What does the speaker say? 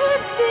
could be.